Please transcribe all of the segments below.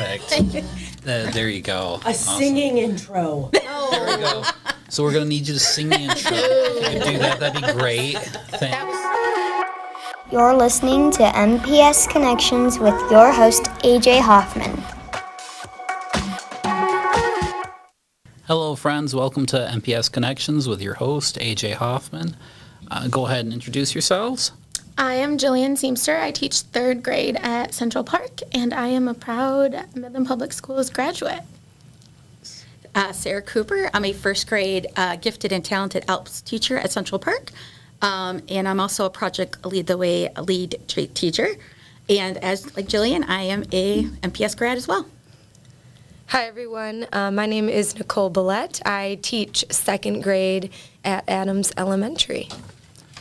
Perfect. Uh, there you go. A singing intro. There we go. So we're gonna need you to sing the intro. If you could do that, that'd be great. Thanks. You're listening to MPS Connections with your host, AJ Hoffman. Hello, friends. Welcome to MPS Connections with your host, AJ Hoffman. Uh, go ahead and introduce yourselves. I am Jillian Seamster. I teach third grade at Central Park, and I am a proud Midland Public Schools graduate. Uh, Sarah Cooper. I'm a first grade uh, gifted and talented ALPS teacher at Central Park. Um, and I'm also a Project Lead the Way lead t- teacher. And as like Jillian, I am a MPS grad as well. Hi, everyone. Uh, my name is Nicole Billette. I teach second grade at Adams Elementary.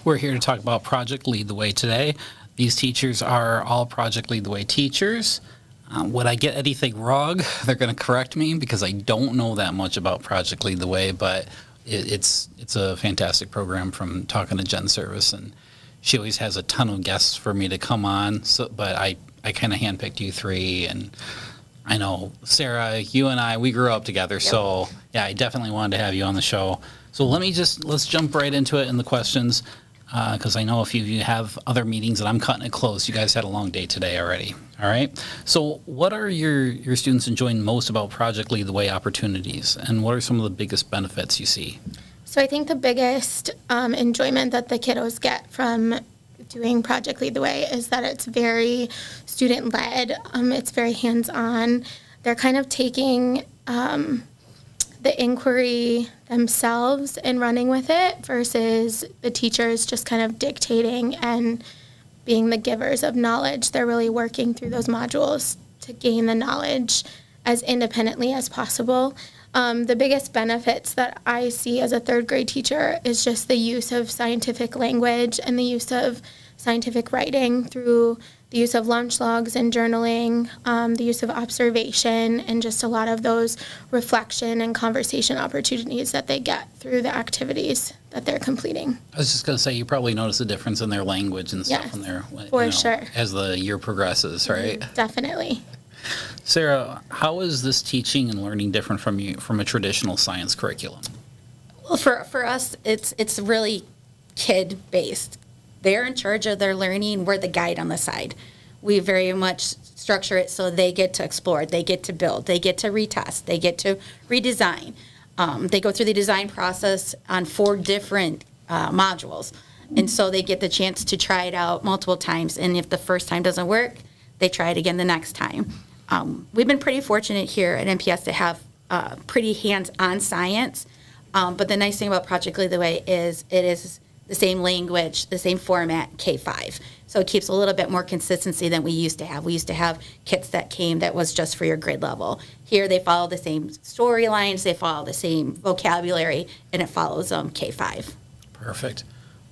We're here to talk about Project Lead the Way today. These teachers are all Project Lead the Way teachers. Um, would I get anything wrong? They're going to correct me because I don't know that much about Project Lead the Way, but it, it's it's a fantastic program from talking to Jen Service, and she always has a ton of guests for me to come on. So, but I I kind of handpicked you three, and I know Sarah, you and I, we grew up together, so yeah, I definitely wanted to have you on the show. So let me just let's jump right into it in the questions because I know a few of you have other meetings and I'm cutting it close. You guys had a long day today already. All right. So, what are your your students enjoying most about Project Lead the Way opportunities, and what are some of the biggest benefits you see? So I think the biggest um, enjoyment that the kiddos get from doing Project Lead the Way is that it's very student led. Um, it's very hands on. They're kind of taking um, the inquiry themselves and running with it versus the teachers just kind of dictating and being the givers of knowledge. They're really working through those modules to gain the knowledge as independently as possible. Um, the biggest benefits that I see as a third grade teacher is just the use of scientific language and the use of scientific writing through the use of launch logs and journaling, um, the use of observation, and just a lot of those reflection and conversation opportunities that they get through the activities that they're completing. I was just going to say you probably notice a difference in their language and stuff Yes, in there for sure. as the year progresses, right? Definitely. Sarah, how is this teaching and learning different from you from a traditional science curriculum? Well, for, for us, it's, it's really kid based. They're in charge of their learning, we're the guide on the side. We very much structure it so they get to explore, they get to build, they get to retest, they get to redesign. Um, they go through the design process on four different uh, modules. And so they get the chance to try it out multiple times. And if the first time doesn't work, they try it again the next time. Um, we've been pretty fortunate here at MPS to have uh, pretty hands on science. Um, but the nice thing about Project Lead the Way is it is the same language, the same format, K 5. So it keeps a little bit more consistency than we used to have. We used to have kits that came that was just for your grade level. Here they follow the same storylines, they follow the same vocabulary, and it follows um, K 5. Perfect.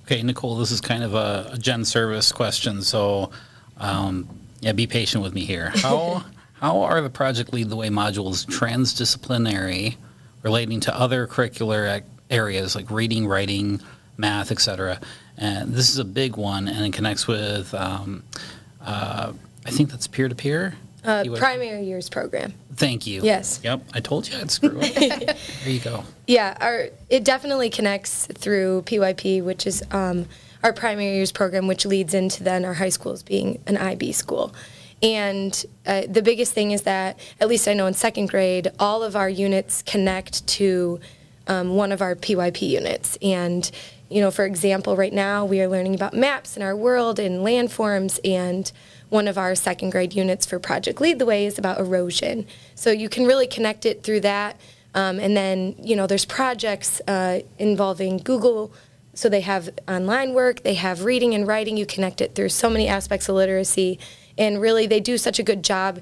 Okay, Nicole, this is kind of a, a Jen Service question, so um, yeah, be patient with me here. How how are the Project Lead the Way modules transdisciplinary, relating to other curricular ac- areas like reading, writing, math, etc.? And this is a big one, and it connects with um, uh, I think that's peer to peer. Uh, primary years program. Thank you. Yes. Yep, I told you I'd screw up. there you go. Yeah, our it definitely connects through PYP, which is um, our primary years program, which leads into then our high schools being an IB school. And uh, the biggest thing is that, at least I know in second grade, all of our units connect to um, one of our PYP units. And, you know, for example, right now we are learning about maps in our world and landforms, and one of our second grade units for Project Lead the Way is about erosion. So you can really connect it through that. Um, and then, you know, there's projects uh, involving Google. So they have online work, they have reading and writing. You connect it through so many aspects of literacy. And really, they do such a good job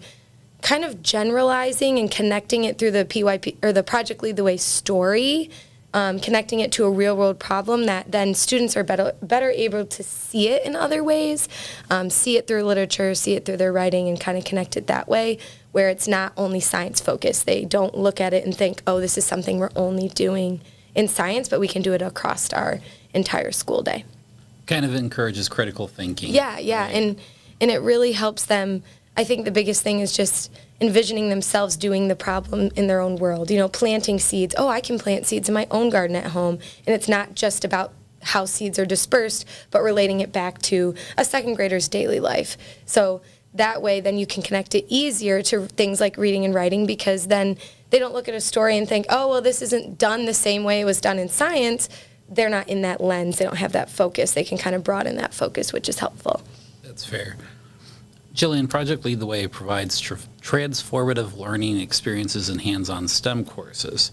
kind of generalizing and connecting it through the PYP or the Project Lead the Way story, um, connecting it to a real world problem that then students are better, better able to see it in other ways, um, see it through literature, see it through their writing, and kind of connect it that way, where it's not only science focused. They don't look at it and think, oh, this is something we're only doing in science, but we can do it across our entire school day. Kind of encourages critical thinking. Yeah, yeah, right? and and it really helps them. I think the biggest thing is just envisioning themselves doing the problem in their own world. You know, planting seeds. Oh, I can plant seeds in my own garden at home. And it's not just about how seeds are dispersed, but relating it back to a second grader's daily life. So that way, then you can connect it easier to things like reading and writing because then they don't look at a story and think, oh, well, this isn't done the same way it was done in science. They're not in that lens, they don't have that focus. They can kind of broaden that focus, which is helpful. That's fair. Jillian, Project Lead the Way provides tr- transformative learning experiences and hands on STEM courses.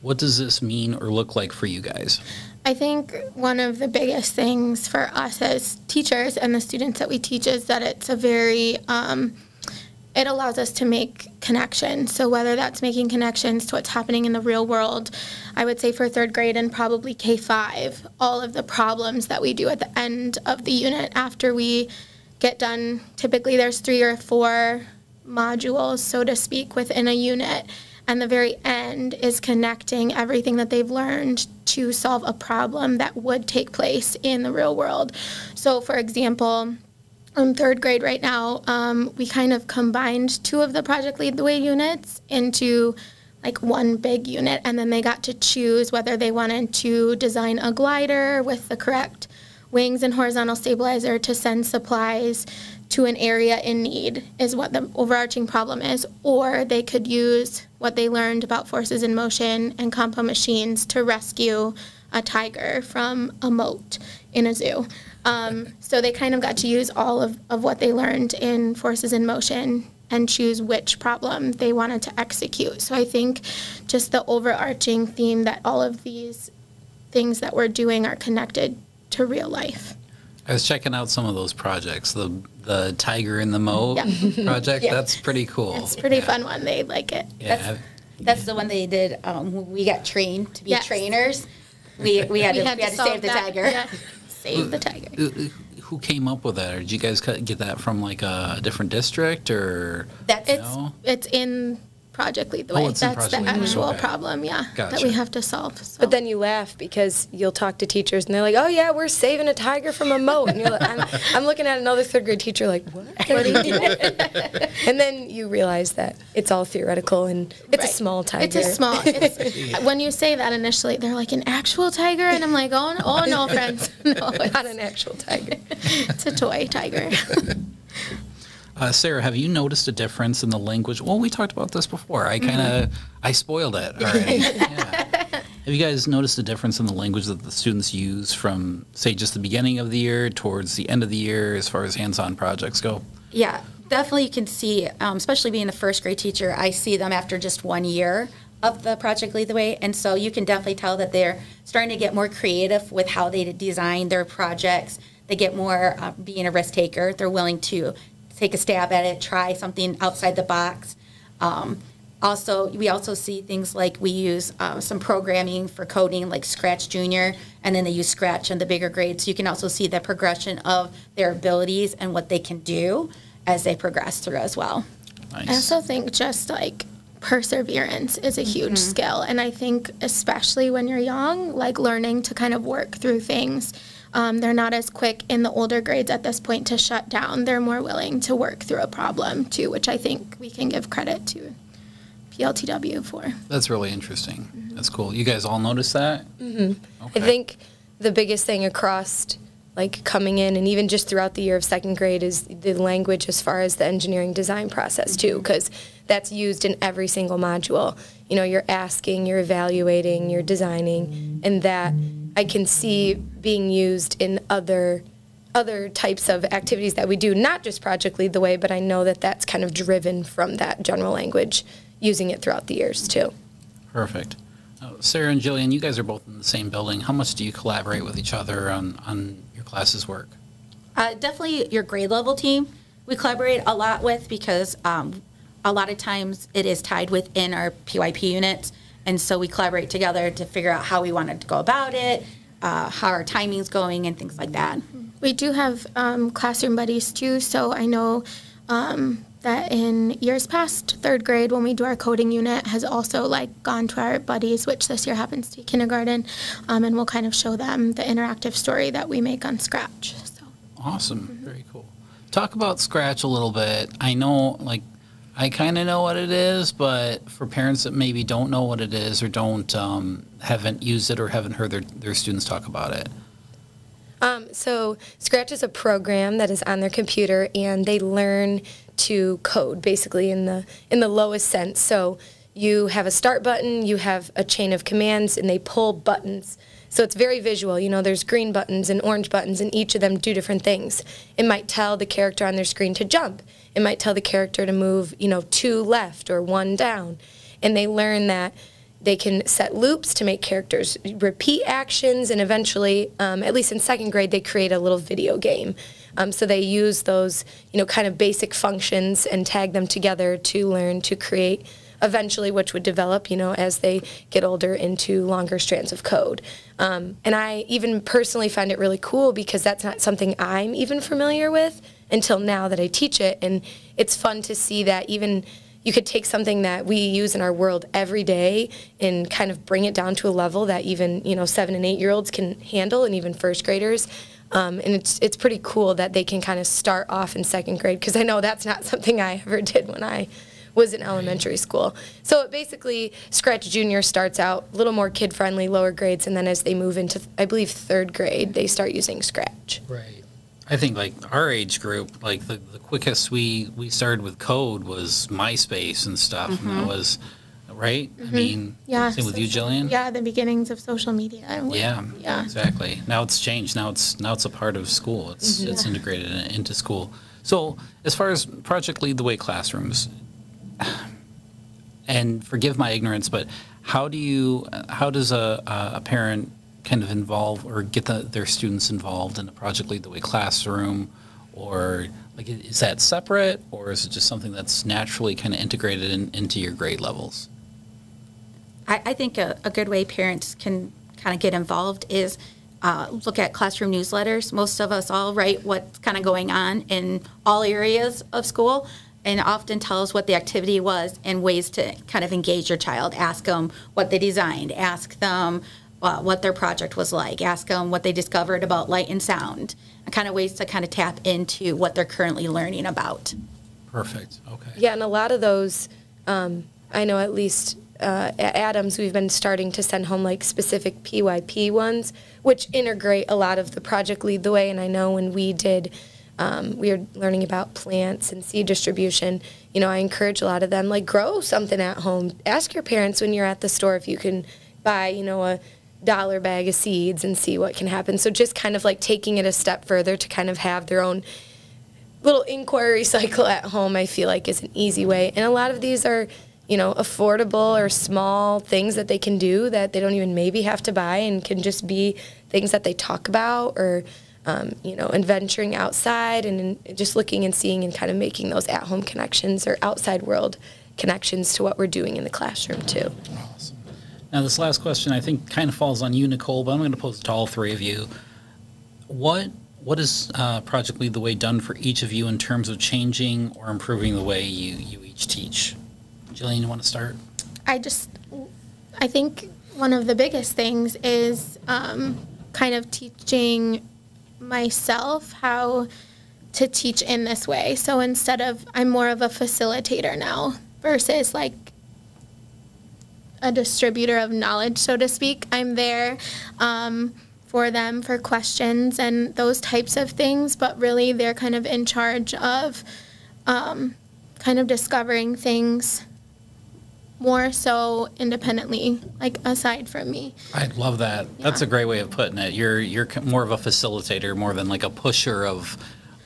What does this mean or look like for you guys? I think one of the biggest things for us as teachers and the students that we teach is that it's a very, um, it allows us to make connections. So whether that's making connections to what's happening in the real world, I would say for third grade and probably K 5, all of the problems that we do at the end of the unit after we get done, typically there's three or four modules, so to speak, within a unit. And the very end is connecting everything that they've learned to solve a problem that would take place in the real world. So, for example, in third grade right now, um, we kind of combined two of the Project Lead the Way units into like one big unit, and then they got to choose whether they wanted to design a glider with the correct wings and horizontal stabilizer to send supplies to an area in need is what the overarching problem is. Or they could use what they learned about forces in motion and compo machines to rescue a tiger from a moat in a zoo. Um, so they kind of got to use all of, of what they learned in forces in motion and choose which problem they wanted to execute. So i think just the overarching theme that all of these things that we're doing are connected to real life. I was checking out some of those projects. The the tiger in the moat yeah. project. Yeah. That's pretty cool. It's pretty yeah. fun one. They like it. Yeah. That's, that's the one they did. Um, we got trained to be yes. trainers. We we had we to, had we had to, to save the tiger. Save the tiger. Who came up with that? Or did you guys get that from like a different district or? That's it's it's in Project Lead the oh, Way. That's the actual okay. problem, yeah, gotcha. that we have to solve. So. But then you laugh because you'll talk to teachers and they're like, "Oh yeah, we're saving a tiger from a moat," and you're like, I'm, I'm looking at another third grade teacher like, "What? what are you doing?" and then you realize that it's all theoretical and it's right. a small tiger. It's a small. It's, yeah. When you say that initially, they're like an actual tiger, and I'm like, "Oh, no, oh no, friends, no, it's not an actual tiger. it's a toy tiger." Uh, Sarah, have you noticed a difference in the language? Well, we talked about this before. I kind of mm-hmm. I spoiled it already. yeah. Have you guys noticed a difference in the language that the students use from, say, just the beginning of the year towards the end of the year as far as hands-on projects go? Yeah, definitely. You can see, um, especially being a first grade teacher, I see them after just one year of the project lead the way and so you can definitely tell that they're starting to get more creative with how they design their projects they get more uh, being a risk taker they're willing to take a stab at it, try something outside the box. Um, also, we also see things like we use uh, some programming for coding, like Scratch Junior, and then they use Scratch in the bigger grades. So you can also see the progression of their abilities and what they can do as they progress through as well. Nice. I also think just like perseverance is a huge mm-hmm. skill, and I think especially when you're young, like learning to kind of work through things um, they're not as quick in the older grades at this point to shut down. They're more willing to work through a problem too, which I think we can give credit to PLTW for. That's really interesting. Mm-hmm. That's cool. You guys all notice that? Mm-hmm. Okay. I think the biggest thing across like coming in and even just throughout the year of second grade is the language as far as the engineering design process too because that's used in every single module you know you're asking you're evaluating you're designing and that I can see being used in other other types of activities that we do, not just Project Lead the Way, but I know that that's kind of driven from that general language, using it throughout the years too. Perfect. Uh, Sarah and Jillian, you guys are both in the same building. How much do you collaborate with each other on, on your classes' work? Uh, definitely your grade level team. We collaborate a lot with because um, a lot of times it is tied within our PYP units and so we collaborate together to figure out how we wanted to go about it, uh, how our timing's going, and things like that. We do have um, classroom buddies too, so I know um, that in years past, third grade, when we do our coding unit, has also like gone to our buddies, which this year happens to be kindergarten, um, and we'll kind of show them the interactive story that we make on Scratch. So awesome, mm-hmm. very cool. Talk about Scratch a little bit. I know, like I kind of know what it is, but for parents that maybe don't know what it is or don't um, haven't used it or haven't heard their, their students talk about it. Um, so Scratch is a program that is on their computer, and they learn to code basically in the in the lowest sense. So you have a start button, you have a chain of commands, and they pull buttons. So it's very visual. You know, there's green buttons and orange buttons, and each of them do different things. It might tell the character on their screen to jump. It might tell the character to move, you know, two left or one down. And they learn that they can set loops to make characters repeat actions, and eventually, um, at least in second grade, they create a little video game. Um, so they use those, you know, kind of basic functions and tag them together to learn to create eventually, which would develop, you know, as they get older into longer strands of code. Um, and I even personally find it really cool because that's not something I'm even familiar with until now that I teach it. And it's fun to see that even you could take something that we use in our world every day and kind of bring it down to a level that even you know seven and eight year olds can handle and even first graders um, and it's it's pretty cool that they can kind of start off in second grade because I know that's not something I ever did when I was in elementary school. So it basically, Scratch Junior starts out a little more kid friendly, lower grades, and then as they move into, I believe, third grade, they start using Scratch. Right. I think like our age group, like the, the quickest we, we started with code was MySpace and stuff. And that mm-hmm. was, right? I mm-hmm. mean, Yeah. same with you, Jillian? Yeah, the beginnings of social media. and Yeah, Yeah. exactly. Now it's changed. Now it's now it's a part of school. It's mm-hmm. it's integrated into school. So as far as Project Lead the Way classrooms, and forgive my ignorance, but how do you how does a a parent kind of involve or get the, their students involved in a Project Lead the Way classroom, or like is that separate, or is it just something that's naturally kind of integrated in, into your grade levels? I, I think a, a good way parents can kind of get involved is uh, look at classroom newsletters. Most of us all write what's kind of going on in all areas of school and often tell us what the activity was and ways to kind of engage your child. Ask them what they designed, ask them uh, what their project was like, ask them what they discovered about light and sound, and kind of ways to kind of tap into what they're currently learning about. Perfect. Okay. Yeah, and a lot of those, um, I know at least uh, at Adams, we've been starting to send home like specific PYP ones, which integrate a lot of the project lead the way. And I know when we did, um, we are learning about plants and seed distribution. You know, I encourage a lot of them like grow something at home. Ask your parents when you're at the store if you can buy, you know, a dollar bag of seeds and see what can happen. So just kind of like taking it a step further to kind of have their own little inquiry cycle at home i feel like is an easy way and a lot of these are you know affordable or small things that they can do that they don't even maybe have to buy and can just be things that they talk about or um, you know and venturing outside and and just looking and seeing and kind of making those at home connections or outside world connections to what we're doing in the classroom too Awesome. Now, this last question I think kind of falls on you, Nicole, but I'm going to pose it to all three of you. What what has uh, Project Lead the Way done for each of you in terms of changing or improving the way you, you each teach? Jillian, you want to start? I just, I think one of the biggest things is um, kind of teaching myself how to teach in this way. So instead of, I'm more of a facilitator now versus like a distributor of knowledge, so to speak. I'm there um, for them for questions and those types of things, but really they're kind of in charge of um, kind of discovering things more so independently, like aside from me. I love that. That's a great way of putting it. You're you're more of a facilitator, more than like a pusher of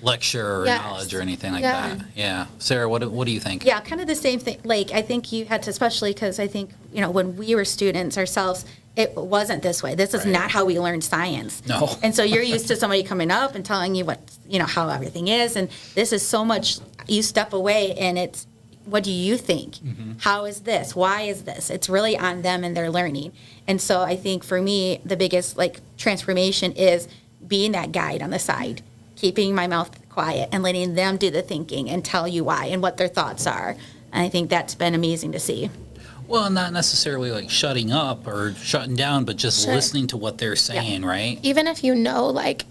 lecture or Yes. knowledge or anything like Yeah. that. Yeah. Sarah, what do- what do you think? Yeah, kind of the same thing. Like, I think you had to, especially because I think, you know, when we were students ourselves, it wasn't this way. This is Right. not how we learned science. No. And so you're used to somebody coming up and telling you what, you know, how everything is. And this is so much, you step away and it's, what do you think? Mm-hmm. How is this? Why is this? It's really on them and their learning. And so I think for me, the biggest like transformation is being that guide on the side, keeping my mouth quiet and letting them do the thinking and tell you why and what their thoughts are. And I think that's been amazing to see. Well, not necessarily like shutting up or shutting down, but just Sure. listening to what they're saying, right? Even if you know, like,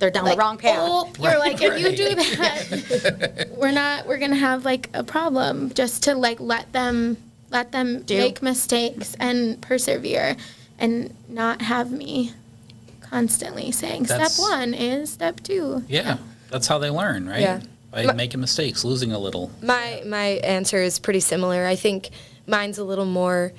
they're down like, the wrong path. Oh, you're like, if you do that, we're not. We're gonna have like a problem. Just to like let them let them Do. make mistakes and persevere, and not have me constantly saying That's- step one is step two. Yeah, that's how they learn, right? Yeah. By My- making mistakes, losing a little. My my answer is pretty similar. I think mine's a little more.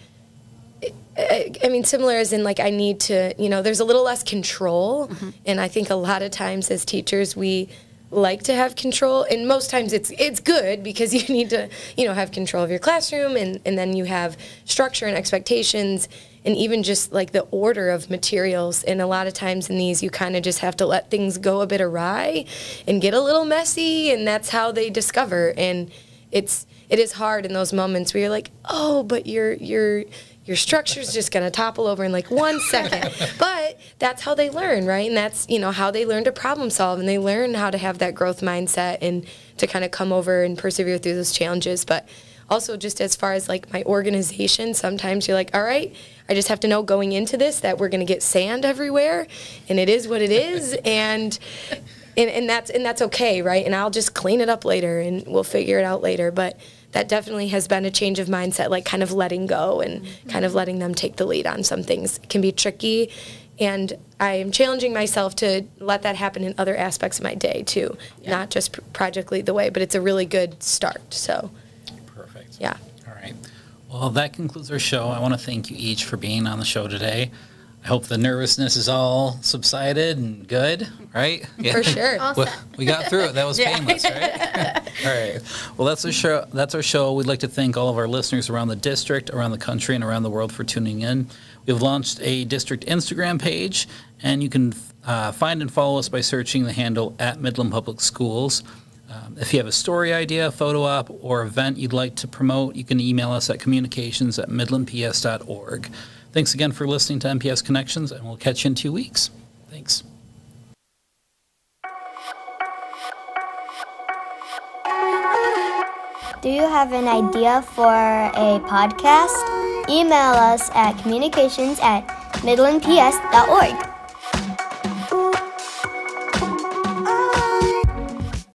I, mean, similar as in like I need to, you know, there's a little less control, mm-hmm. and I think a lot of times as teachers we like to have control, and most times it's it's good because you need to, you know, have control of your classroom, and and then you have structure and expectations, and even just like the order of materials. And a lot of times in these, you kind of just have to let things go a bit awry, and get a little messy, and that's how they discover. And it's it is hard in those moments where you're like, oh, but your your your structure's just gonna topple over in like one second. but that's how they learn, right? And that's you know how they learn to problem solve, and they learn how to have that growth mindset and to kind of come over and persevere through those challenges. But also just as far as like my organization, sometimes you're like, all right, I just have to know going into this that we're gonna get sand everywhere, and it is what it is, and and, and that's and that's okay, right? And I'll just clean it up later, and we'll figure it out later. But that definitely has been a change of mindset, like kind of letting go and kind of letting them take the lead on some things. It can be tricky, and I am challenging myself to let that happen in other aspects of my day too, not just pr- project lead the way. But it's a really good start. So Perfect. yeah. All right. Well, that concludes our show. I want to thank you each for being on the show today. I hope the nervousness is all subsided and good, right? Yeah. For sure. All We, we got through it. That was painless, right? all right. Well, that's our show. That's our show. We'd like to thank all of our listeners around the district, around the country, and around the world for tuning in. We've launched a district Instagram page, and you can uh, find and follow us by searching the handle at Midland Public Schools. Um, if you have a story idea, photo op, or event you'd like to promote, you can email us at communications at midlandps.org. Thanks again for listening to MPS Connections, and we'll catch you in two weeks. Thanks. Do you have an idea for a podcast? Email us at communications at midlandps.org.